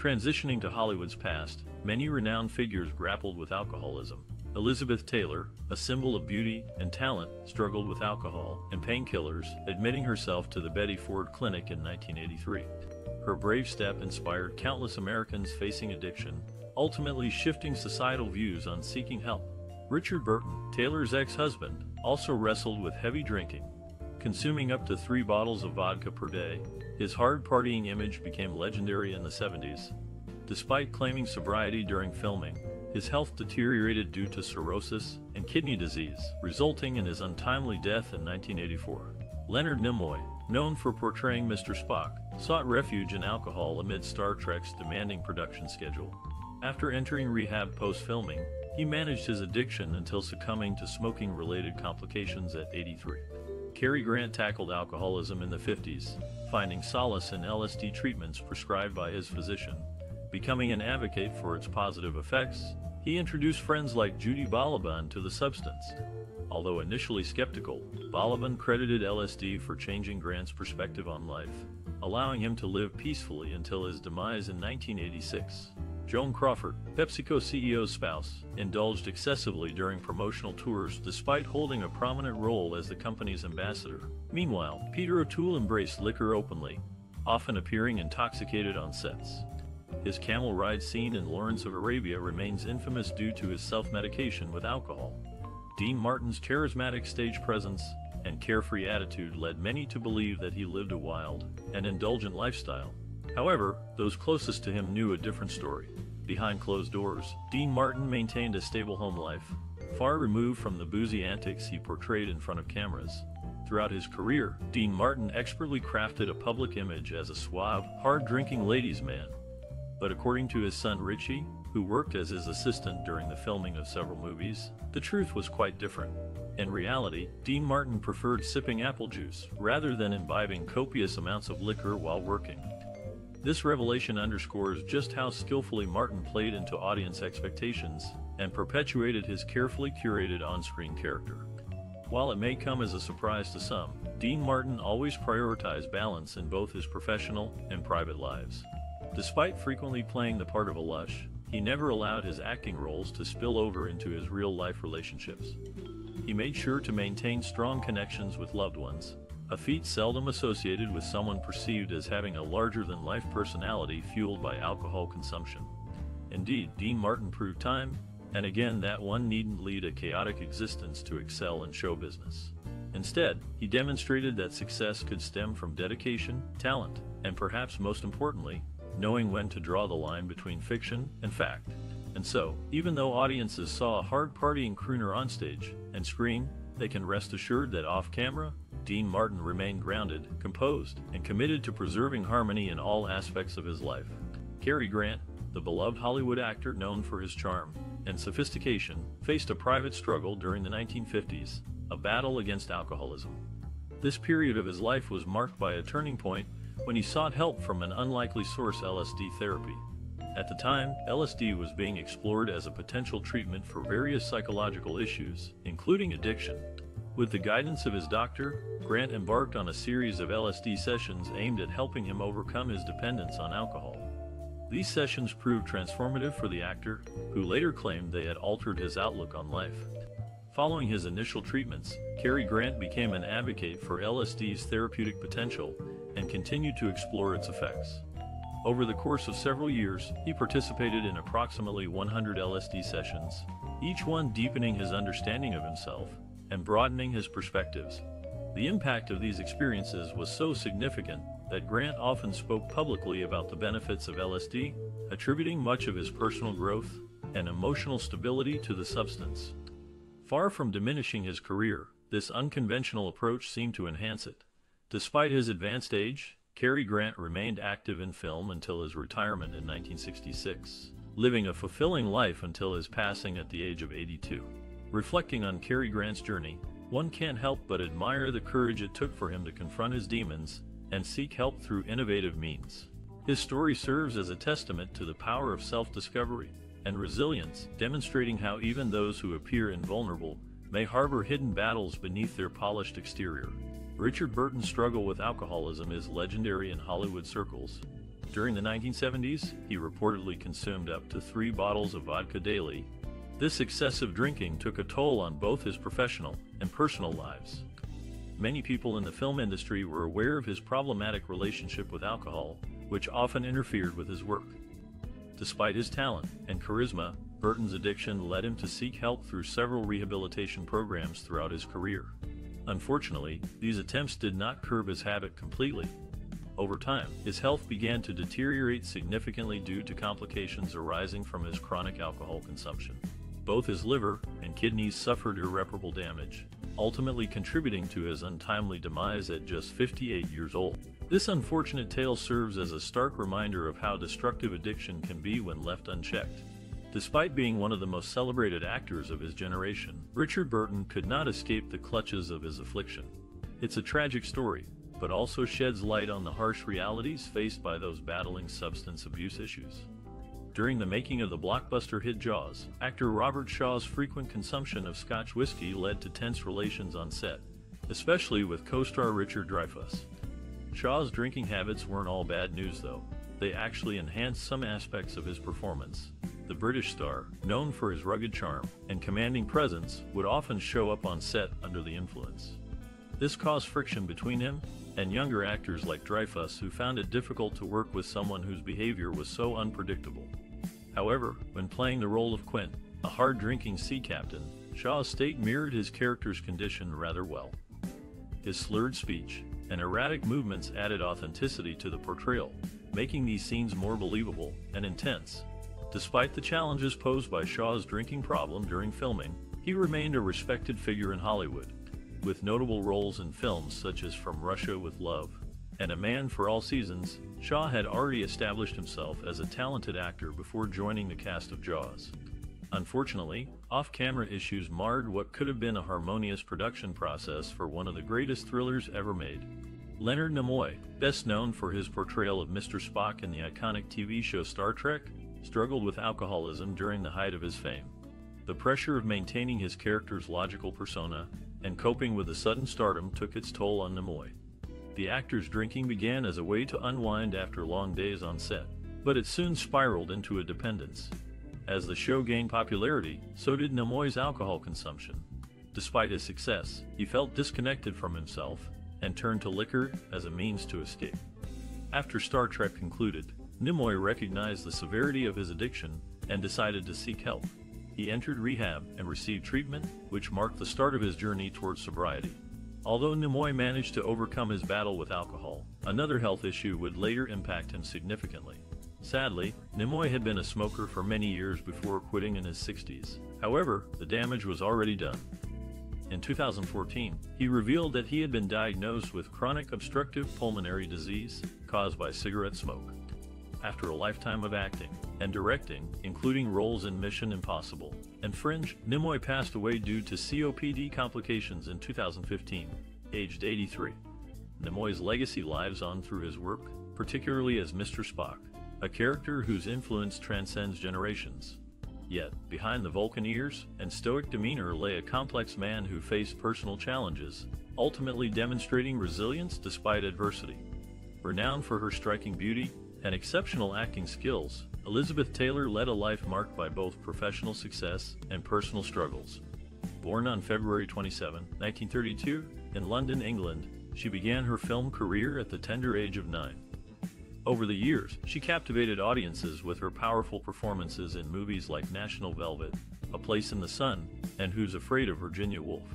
Transitioning to Hollywood's past, many renowned figures grappled with alcoholism. Elizabeth Taylor, a symbol of beauty and talent, struggled with alcohol and painkillers, admitting herself to the Betty Ford Clinic in 1983. Her brave step inspired countless Americans facing addiction, ultimately shifting societal views on seeking help. Richard Burton, Taylor's ex-husband, also wrestled with heavy drinking. Consuming up to three bottles of vodka per day, his hard partying image became legendary in the 70s. Despite claiming sobriety during filming, his health deteriorated due to cirrhosis and kidney disease, resulting in his untimely death in 1984. Leonard Nimoy, known for portraying Mr. Spock, sought refuge in alcohol amid Star Trek's demanding production schedule. After entering rehab post-filming, he managed his addiction until succumbing to smoking-related complications at 83. Cary Grant tackled alcoholism in the 50s, finding solace in LSD treatments prescribed by his physician. Becoming an advocate for its positive effects, he introduced friends like Judy Balaban to the substance. Although initially skeptical, Balaban credited LSD for changing Grant's perspective on life, allowing him to live peacefully until his demise in 1986. Joan Crawford, PepsiCo CEO's spouse, indulged excessively during promotional tours despite holding a prominent role as the company's ambassador. Meanwhile, Peter O'Toole embraced liquor openly, often appearing intoxicated on sets. His camel ride scene in Lawrence of Arabia remains infamous due to his self-medication with alcohol. Dean Martin's charismatic stage presence and carefree attitude led many to believe that he lived a wild and indulgent lifestyle. However, those closest to him knew a different story. Behind closed doors, Dean Martin maintained a stable home life, far removed from the boozy antics he portrayed in front of cameras. Throughout his career, Dean Martin expertly crafted a public image as a suave, hard-drinking ladies' man. But according to his son Richie, who worked as his assistant during the filming of several movies, the truth was quite different. In reality, Dean Martin preferred sipping apple juice rather than imbibing copious amounts of liquor while working. This revelation underscores just how skillfully Martin played into audience expectations and perpetuated his carefully curated on-screen character. While it may come as a surprise to some, Dean Martin always prioritized balance in both his professional and private lives. Despite frequently playing the part of a lush, he never allowed his acting roles to spill over into his real-life relationships. He made sure to maintain strong connections with loved ones, a feat seldom associated with someone perceived as having a larger-than-life personality fueled by alcohol consumption. Indeed, Dean Martin proved time and again that one needn't lead a chaotic existence to excel in show business. Instead, he demonstrated that success could stem from dedication, talent, and perhaps most importantly, knowing when to draw the line between fiction and fact. And so, even though audiences saw a hard-partying crooner on stage and screen, they can rest assured that off-camera, Dean Martin remained grounded, composed, and committed to preserving harmony in all aspects of his life. Cary Grant, the beloved Hollywood actor known for his charm and sophistication, faced a private struggle during the 1950s, a battle against alcoholism. This period of his life was marked by a turning point when he sought help from an unlikely source LSD therapy. At the time, LSD was being explored as a potential treatment for various psychological issues, including addiction. With the guidance of his doctor, Grant embarked on a series of LSD sessions aimed at helping him overcome his dependence on alcohol. These sessions proved transformative for the actor, who later claimed they had altered his outlook on life. Following his initial treatments, Cary Grant became an advocate for LSD's therapeutic potential and continued to explore its effects. Over the course of several years, he participated in approximately 100 LSD sessions, each one deepening his understanding of himself and broadening his perspectives. The impact of these experiences was so significant that Grant often spoke publicly about the benefits of LSD, attributing much of his personal growth and emotional stability to the substance. Far from diminishing his career, this unconventional approach seemed to enhance it. Despite his advanced age, Cary Grant remained active in film until his retirement in 1966, living a fulfilling life until his passing at the age of 82. Reflecting on Cary Grant's journey, one can't help but admire the courage it took for him to confront his demons and seek help through innovative means. His story serves as a testament to the power of self-discovery and resilience, demonstrating how even those who appear invulnerable may harbor hidden battles beneath their polished exterior. Richard Burton's struggle with alcoholism is legendary in Hollywood circles. During the 1970s, he reportedly consumed up to three bottles of vodka daily. This excessive drinking took a toll on both his professional and personal lives. Many people in the film industry were aware of his problematic relationship with alcohol, which often interfered with his work. Despite his talent and charisma, Burton's addiction led him to seek help through several rehabilitation programs throughout his career. Unfortunately, these attempts did not curb his habit completely. Over time, his health began to deteriorate significantly due to complications arising from his chronic alcohol consumption. Both his liver and kidneys suffered irreparable damage, ultimately contributing to his untimely demise at just 58 years old. This unfortunate tale serves as a stark reminder of how destructive addiction can be when left unchecked. Despite being one of the most celebrated actors of his generation, Richard Burton could not escape the clutches of his affliction. It's a tragic story, but also sheds light on the harsh realities faced by those battling substance abuse issues. During the making of the blockbuster hit Jaws, actor Robert Shaw's frequent consumption of Scotch whiskey led to tense relations on set, especially with co-star Richard Dreyfuss. Shaw's drinking habits weren't all bad news though. They actually enhanced some aspects of his performance, the British star, known for his rugged charm and commanding presence, would often show up on set under the influence. This caused friction between him and younger actors like Dreyfuss who found it difficult to work with someone whose behavior was so unpredictable. However, when playing the role of Quint, a hard-drinking sea captain, Shaw's state mirrored his character's condition rather well. His slurred speech and erratic movements added authenticity to the portrayal, making these scenes more believable and intense. Despite the challenges posed by Shaw's drinking problem during filming, he remained a respected figure in Hollywood, with notable roles in films such as From Russia with Love and A Man for All Seasons. Shaw had already established himself as a talented actor before joining the cast of Jaws. Unfortunately, off-camera issues marred what could have been a harmonious production process for one of the greatest thrillers ever made. Leonard Nimoy, best known for his portrayal of Mr. Spock in the iconic TV show Star Trek, struggled with alcoholism during the height of his fame. The pressure of maintaining his character's logical persona and coping with the sudden stardom took its toll on Nimoy. The actor's drinking began as a way to unwind after long days on set, but it soon spiraled into a dependence. As the show gained popularity, so did Nimoy's alcohol consumption. Despite his success, he felt disconnected from himself and turned to liquor as a means to escape. After Star Trek concluded, Nimoy recognized the severity of his addiction and decided to seek help. He entered rehab and received treatment, which marked the start of his journey towards sobriety. Although Nimoy managed to overcome his battle with alcohol, another health issue would later impact him significantly. Sadly, Nimoy had been a smoker for many years before quitting in his 60s. However, the damage was already done. In 2014, he revealed that he had been diagnosed with chronic obstructive pulmonary disease caused by cigarette smoke after a lifetime of acting and directing, including roles in Mission Impossible and Fringe, Nimoy passed away due to COPD complications in 2015, aged 83. Nimoy's legacy lives on through his work, particularly as Mr. Spock, a character whose influence transcends generations. Yet, behind the Vulcan ears and stoic demeanor lay a complex man who faced personal challenges, ultimately demonstrating resilience despite adversity. Renowned for her striking beauty and exceptional acting skills, Elizabeth Taylor led a life marked by both professional success and personal struggles. Born on February 27, 1932, in London, England, she began her film career at the tender age of nine. Over the years, she captivated audiences with her powerful performances in movies like National Velvet, A Place in the Sun, and Who's Afraid of Virginia Woolf.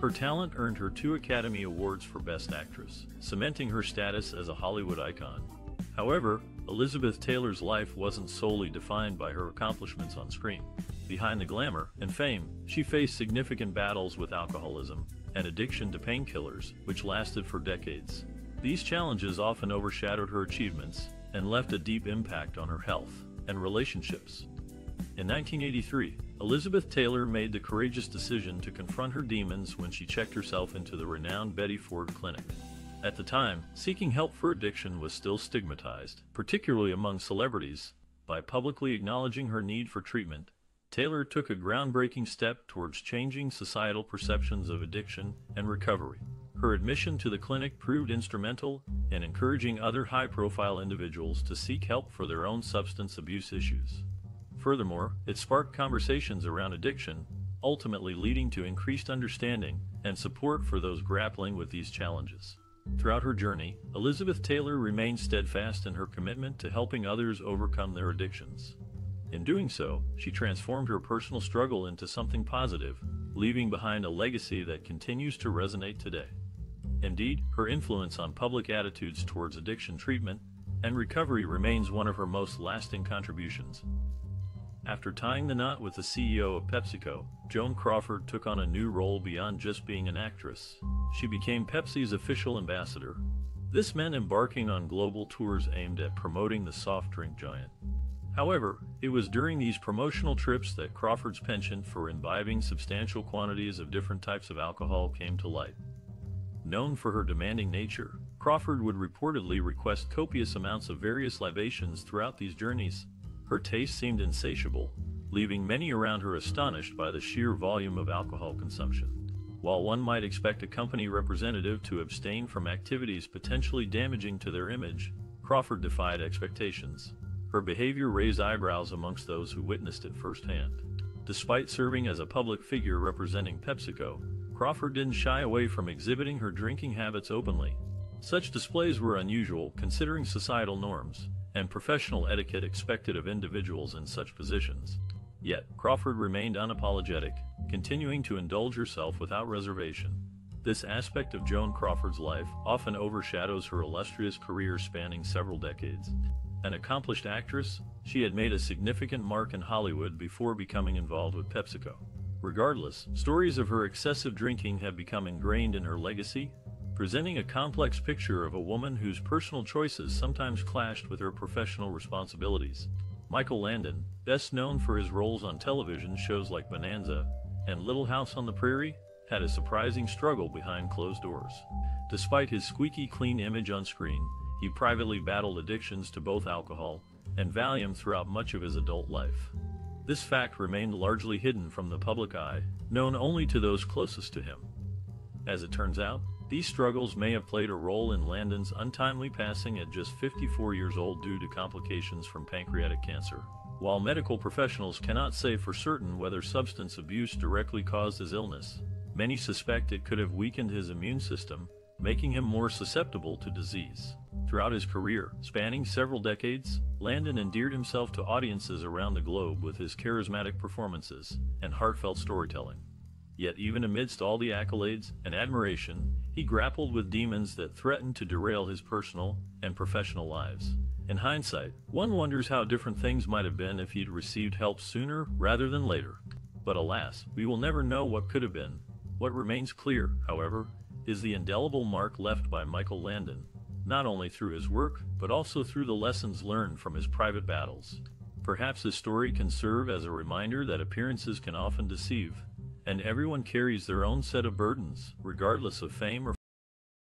Her talent earned her two Academy Awards for Best Actress, cementing her status as a Hollywood icon. However, Elizabeth Taylor's life wasn't solely defined by her accomplishments on screen. Behind the glamour and fame, she faced significant battles with alcoholism and addiction to painkillers, which lasted for decades. These challenges often overshadowed her achievements and left a deep impact on her health and relationships. In 1983, Elizabeth Taylor made the courageous decision to confront her demons when she checked herself into the renowned Betty Ford Clinic. At the time, seeking help for addiction was still stigmatized, particularly among celebrities. By publicly acknowledging her need for treatment, Taylor took a groundbreaking step towards changing societal perceptions of addiction and recovery. Her admission to the clinic proved instrumental in encouraging other high-profile individuals to seek help for their own substance abuse issues. Furthermore, it sparked conversations around addiction, ultimately leading to increased understanding and support for those grappling with these challenges. Throughout her journey, Elizabeth Taylor remained steadfast in her commitment to helping others overcome their addictions. In doing so, she transformed her personal struggle into something positive, leaving behind a legacy that continues to resonate today. Indeed, her influence on public attitudes towards addiction treatment and recovery remains one of her most lasting contributions. After tying the knot with the CEO of PepsiCo, Joan Crawford took on a new role beyond just being an actress. She became Pepsi's official ambassador. This meant embarking on global tours aimed at promoting the soft drink giant. However, it was during these promotional trips that Crawford's penchant for imbibing substantial quantities of different types of alcohol came to light. Known for her demanding nature, Crawford would reportedly request copious amounts of various libations throughout these journeys, her taste seemed insatiable, leaving many around her astonished by the sheer volume of alcohol consumption. While one might expect a company representative to abstain from activities potentially damaging to their image, Crawford defied expectations. Her behavior raised eyebrows amongst those who witnessed it firsthand. Despite serving as a public figure representing PepsiCo, Crawford didn't shy away from exhibiting her drinking habits openly. Such displays were unusual considering societal norms, and professional etiquette expected of individuals in such positions. Yet, Crawford remained unapologetic, continuing to indulge herself without reservation. This aspect of Joan Crawford's life often overshadows her illustrious career spanning several decades. An accomplished actress, she had made a significant mark in Hollywood before becoming involved with PepsiCo. Regardless, stories of her excessive drinking have become ingrained in her legacy, presenting a complex picture of a woman whose personal choices sometimes clashed with her professional responsibilities. Michael Landon, best known for his roles on television shows like Bonanza and Little House on the Prairie, had a surprising struggle behind closed doors. Despite his squeaky clean image on screen, he privately battled addictions to both alcohol and Valium throughout much of his adult life. This fact remained largely hidden from the public eye, known only to those closest to him. As it turns out, these struggles may have played a role in Landon's untimely passing at just 54 years old due to complications from pancreatic cancer. While medical professionals cannot say for certain whether substance abuse directly caused his illness, many suspect it could have weakened his immune system, making him more susceptible to disease. Throughout his career, spanning several decades, Landon endeared himself to audiences around the globe with his charismatic performances and heartfelt storytelling. Yet even amidst all the accolades and admiration, he grappled with demons that threatened to derail his personal and professional lives. In hindsight, one wonders how different things might have been if he'd received help sooner rather than later. But alas, we will never know what could have been. What remains clear, however, is the indelible mark left by Michael Landon, not only through his work, but also through the lessons learned from his private battles. Perhaps his story can serve as a reminder that appearances can often deceive, and everyone carries their own set of burdens, regardless of fame or